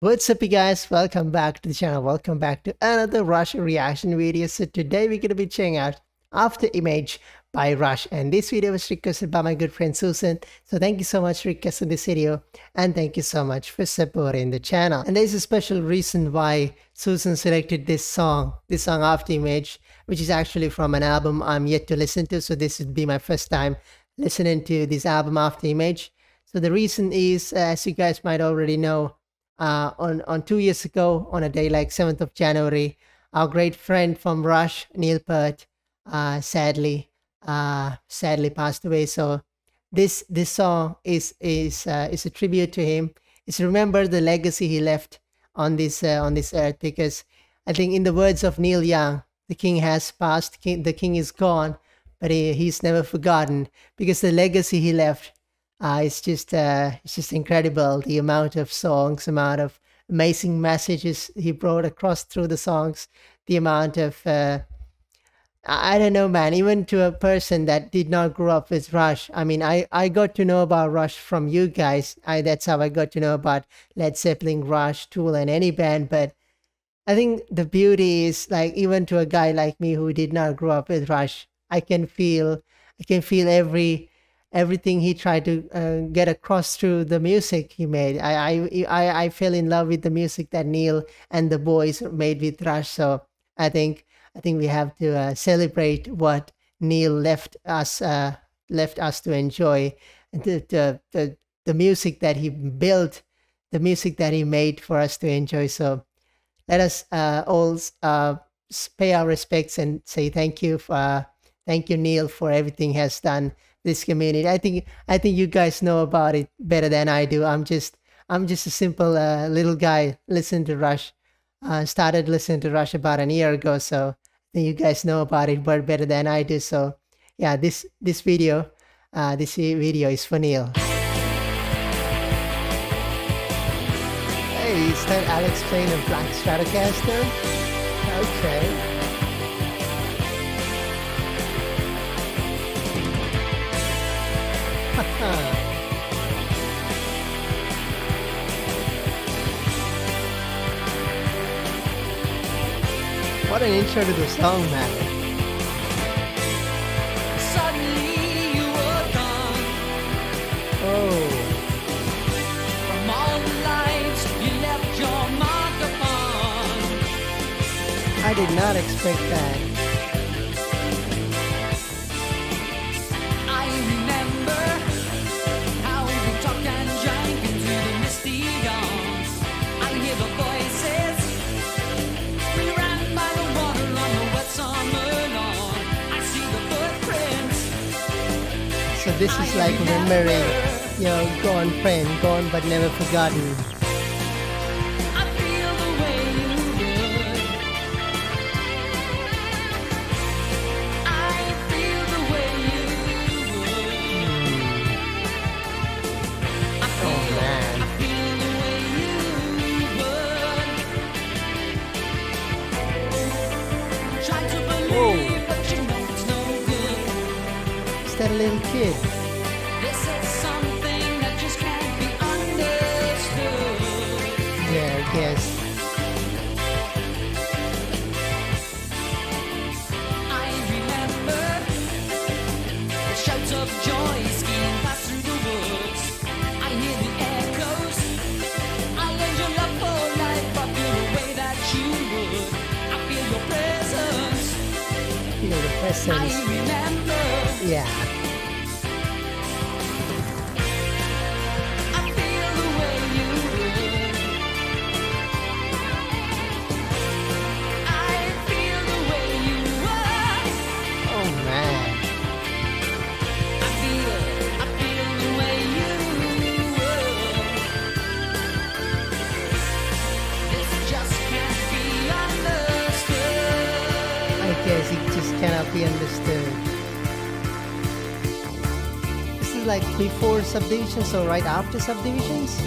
What's up you guys? Welcome back to the channel. Welcome back to another Rush reaction video. So today we're going to be checking out Afterimage by Rush and this video was requested by my good friend Susan. So thank you so much for requesting this video and thank you so much for supporting the channel. And there's a special reason why Susan selected this song, this song Afterimage, which is actually from an album I'm yet to listen to. So this would be my first time listening to this album Afterimage. So the reason is, as you guys might already know, uh, on on two years ago on a day like 7th of January, our great friend from Rush, Neil Peart, uh, sadly uh, sadly passed away. So this this song is is uh, is a tribute to him. It's remember the legacy he left on this uh, on this earth because I think in the words of Neil Young, the king has passed, king, the king is gone, but he, he's never forgotten because the legacy he left uh, it's just uh, it's just incredible the amount of songs, amount of amazing messages he brought across through the songs, the amount of uh, I don't know, man. Even to a person that did not grow up with Rush, I mean, I I got to know about Rush from you guys. I that's how I got to know about Led Zeppelin, Rush, Tool, and any band. But I think the beauty is like even to a guy like me who did not grow up with Rush, I can feel I can feel every everything he tried to uh, get across through the music he made. I, I, I, fell in love with the music that Neil and the boys made with Rush. So I think I think we have to uh, celebrate what Neil left us uh, left us to enjoy, the, the the the music that he built, the music that he made for us to enjoy. So let us uh, all uh, pay our respects and say thank you for uh, thank you Neil for everything he has done this community. I think I think you guys know about it better than I do. I'm just I'm just a simple uh, little guy listening to Rush. Uh, started listening to Rush about an year ago, so I think you guys know about it but better than I do. So yeah, this this video, uh, this video is for Neil. Hey, is that Alex playing a Black Stratocaster? Okay. what an intro to the song, man. Oh. From all the lights you left your mark upon. I did not expect that. So this is like remembering your gone friend, gone but never forgotten. That little kid. Yeah, I guess. I remember the shouts of joy skiing past through the woods. I hear the echoes. I live your love for life. I feel the way that you would. I feel your presence. I remember Yeah. Like before subdivisions or right after subdivisions?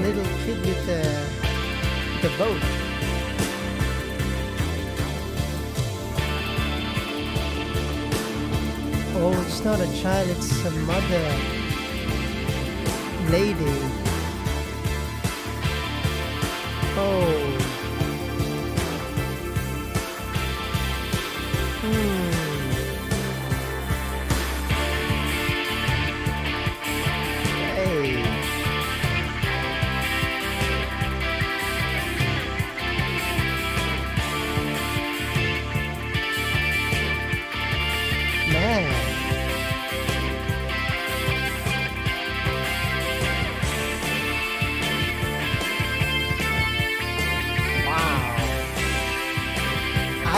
little kid with the the boat. Oh, it's not a child, it's a mother. Lady. Oh.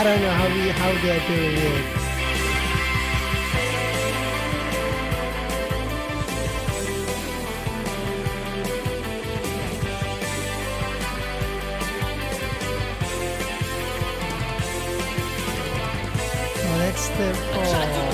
I don't know how we how they're doing it. Oh, that's the oh.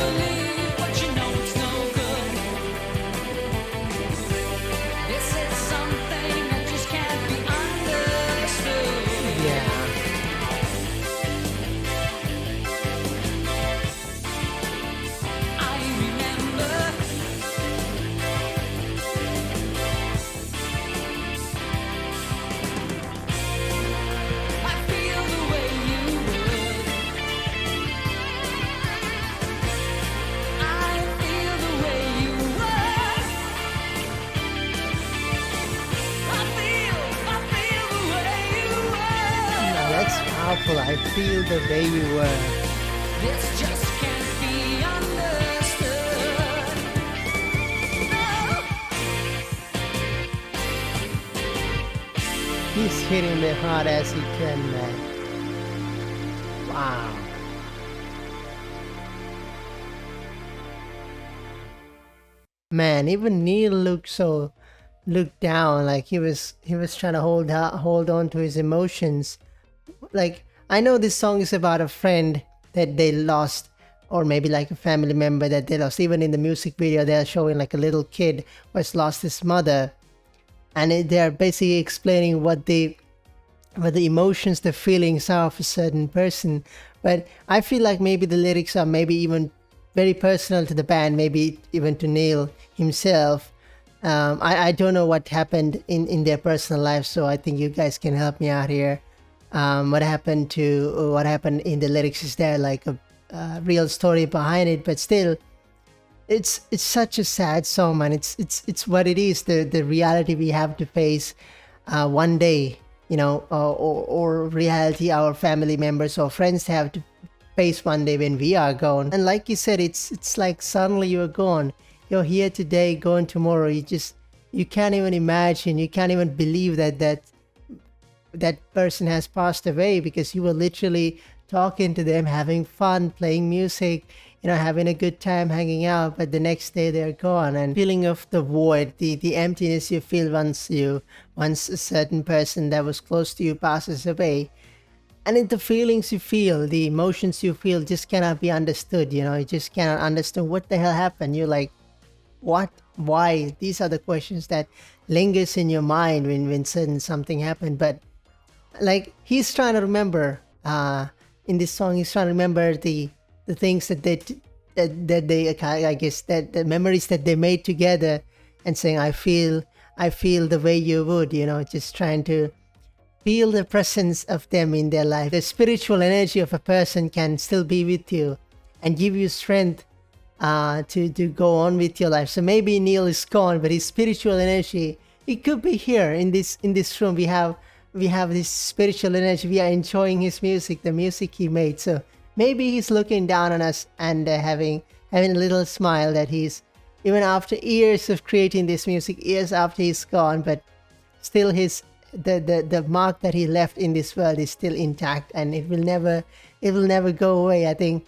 Powerful. I feel the way you were. This just can't be understood. No. He's hitting me hard as he can, man. Wow. Man, even Neil looked so looked down, like he was he was trying to hold out, hold on to his emotions. Like I know this song is about a friend that they lost, or maybe like a family member that they lost. Even in the music video, they're showing like a little kid who has lost his mother, and it, they're basically explaining what the what the emotions, the feelings are of a certain person. But I feel like maybe the lyrics are maybe even very personal to the band, maybe even to Neil himself. Um, I, I don't know what happened in, in their personal life, so I think you guys can help me out here. Um, what happened to what happened in the lyrics is there like a, a real story behind it, but still, it's it's such a sad song, man. It's it's it's what it is. The the reality we have to face uh, one day, you know, uh, or or reality our family members or friends have to face one day when we are gone. And like you said, it's it's like suddenly you're gone. You're here today, gone tomorrow. You just you can't even imagine. You can't even believe that that that person has passed away because you were literally talking to them, having fun, playing music, you know, having a good time hanging out, but the next day they're gone and feeling of the void, the, the emptiness you feel once you once a certain person that was close to you passes away. And the feelings you feel, the emotions you feel just cannot be understood, you know, you just cannot understand what the hell happened. You're like, what why these are the questions that lingers in your mind when when certain something happened but like he's trying to remember uh in this song he's trying to remember the the things that they that, that they i guess that the memories that they made together and saying i feel i feel the way you would you know just trying to feel the presence of them in their life the spiritual energy of a person can still be with you and give you strength uh, to to go on with your life. So maybe Neil is gone, but his spiritual energy it could be here in this in this room. We have we have this spiritual energy. We are enjoying his music, the music he made. So maybe he's looking down on us and uh, having having a little smile that he's even after years of creating this music, years after he's gone, but still his the, the the mark that he left in this world is still intact and it will never it will never go away. I think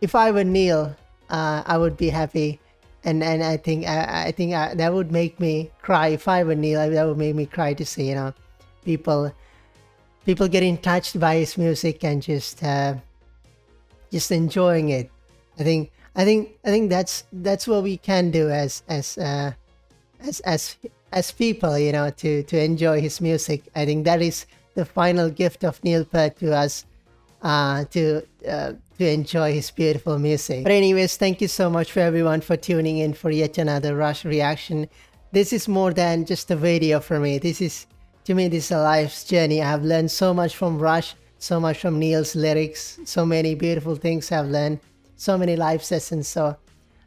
if I were Neil, uh, I would be happy, and and I think I, I think I, that would make me cry if I were Neil. That would make me cry to see you know people people getting touched by his music and just uh, just enjoying it. I think I think I think that's that's what we can do as as uh, as as as people, you know, to to enjoy his music. I think that is the final gift of Neil Peart to us uh, to uh, to enjoy his beautiful music. But anyways, thank you so much for everyone for tuning in for yet another Rush reaction. This is more than just a video for me. This is to me this is a life's journey. I have learned so much from Rush, so much from Neil's lyrics, so many beautiful things I've learned, so many life lessons. So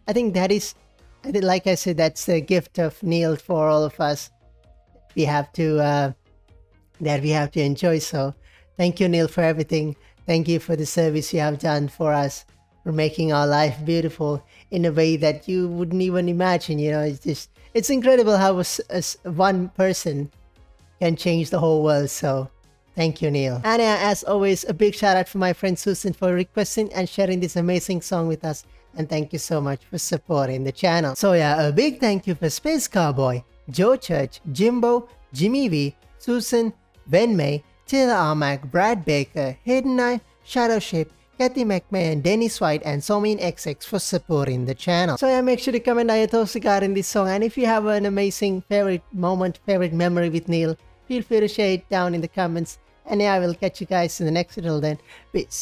I think that is, like I said, that's the gift of Neil for all of us. We have to uh, that we have to enjoy. So thank you, Neil, for everything. Thank you for the service you have done for us, for making our life beautiful in a way that you wouldn't even imagine. You know, it's just it's incredible how one person can change the whole world. So thank you, Neil. And uh, as always, a big shout out for my friend Susan for requesting and sharing this amazing song with us. And thank you so much for supporting the channel. So yeah, a big thank you for Space Cowboy, Joe Church, Jimbo, Jimmie V, Susan, Ben May, Taylor Armac, Brad Baker, HiddenEye, Shadow Shape, Cathy McMahen, Dennis White, and Sominexx for supporting the channel. So yeah, make sure to comment down your thoughts regarding this song. And if you have an amazing favorite moment, favorite memory with Neil, feel free to share it down in the comments. And I will catch you guys in the next video then. Peace.